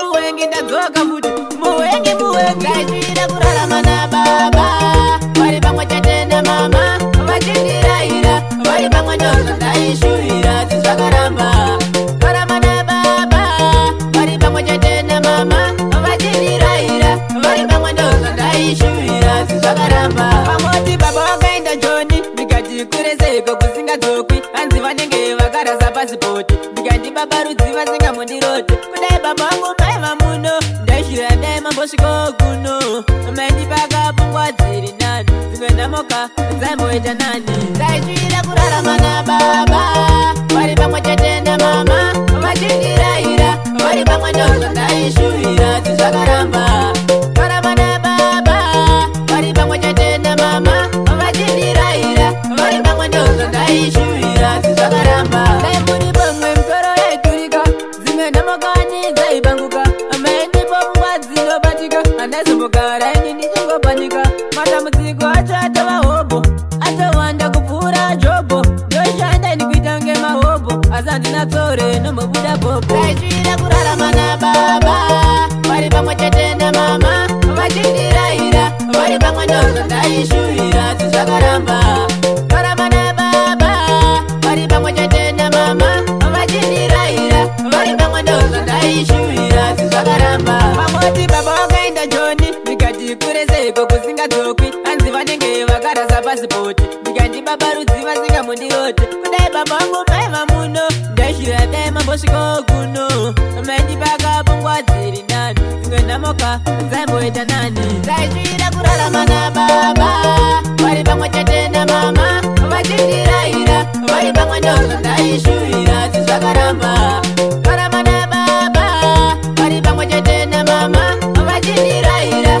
Muwengi ndadzoka kuti muwengi muwengi. vasingadzoki vanzi vanenge vakaraza pasipoti ndikandipa parudzi vasingamundiroti kudai baba vangu paiva muno ndaishira dai mambosvikawo kuno maindipa akapungwa dziri nani dzimwe ndamoka dzaimboita nani ndaishira kurarama nababa vari pamwe chete namama vachindirayira vari pamwe ndozvo ndaishuvira dzizvakaramba ndimbogara ini ndichingopanika matambudziko acho atava hobho atawanda kupfuura jobho ndoshanda ndikuita kunge mahobho asi handina tsore nombobuda bobho taichiida kurarama nababa vari pamwe chete namama vachindirayira vari pamwe ndozvo ndaishuvira asi zvakaramba Bye-bye zvikure seiko kusingadzokwi vanzi vanenge vakarasa pasipoti ndikandibabarudzi vasingamundirote kudai baba vangu paiva muno ndaishirakai mambosvikawo kuno maindipakapo nguva dziri nani dzimwe ndamoka dzaimboita nani ndaishira kurarama nababa vari pamwe chete namama vachindirayira vari pamwe ndozvo ndaishuvira dzizvakaramba vararama nababa vari pamwe chete namama vachindirayira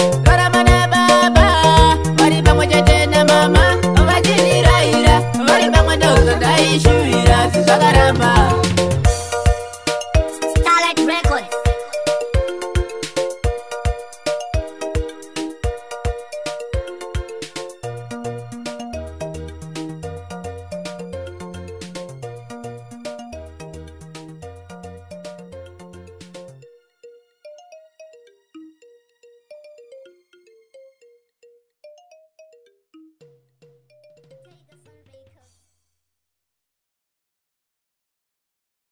life is alive.